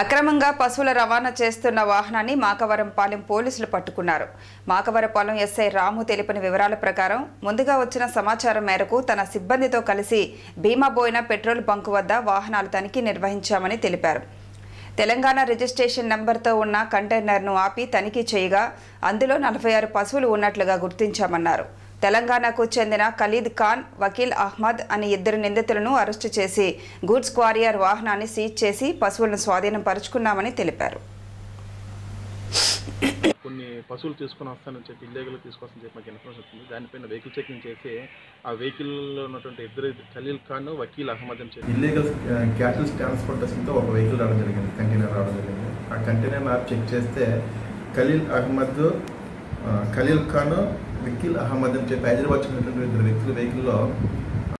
అక్రమంగా పశువుల రవాణా చేస్తున్న వాహనాన్ని మాకవరంపాలెం పోలీసులు పట్టుకున్నారు. మాకవరపాలెం ఎస్ఐ రాము తెలిపిన వివరాల ప్రకారం ముందుగా వచ్చిన సమాచారం మేరకు తన సిబ్బందితో కలిసి భీమాబోయిన పెట్రోల్ బంకు వద్ద వాహనాలు తనిఖీ నిర్వహించామని తెలిపారు. తెలంగాణ రిజిస్ట్రేషన్ నెంబర్తో ఉన్న కంటైనర్ను ఆపి తనిఖీ చేయగా అందులో నలభై ఆరు పశువులు ఉన్నట్లుగా గుర్తించామన్నారు. తెలంగాణకు చెందిన ఖలీద్ ఖాన్ వకీల్ అహ్మద్ అనే ఇద్దరు నిందితులను అరెస్టు చేసి గూడ్స్ క్వారియర్ వాహనాన్ని సీజ్ చేసి పశువులను స్వాధీనం పరుచుకున్నామని తెలిపారు. కొన్ని పశువులు తీసుకొని వస్తానని చెప్పి ఇల్లీగల్ తీసుకొస్తానని చెప్పి మాకు ఇన్ఫర్మేషన్ వచ్చింది. దానిపైన వెహికల్ చెకింగ్ చేసి ఆ వెహికల్లో ఉన్నటువంటి ఇద్దరు ఖలీల్ ఖాన్ వకీల్ అహ్మద్ అని చెప్పి ఇల్లీగల్ క్యాటిల్స్ ట్రాన్స్పోర్టేషన్తో ఒక వెహికల్ రావడం జరిగింది కంటైనర్ రావడం జరిగింది. ఆ కంటైనర్ మ్యాప్ చెక్ చేస్తే ఖలీల్ అహ్మద్ ఆ, ఖలీల్ ఖాన్ వికిల్ అహ్మద్ అని చెప్పి హైదరాబాద్ చెందినటువంటి ఇద్దరు వ్యక్తుల వెహికల్లో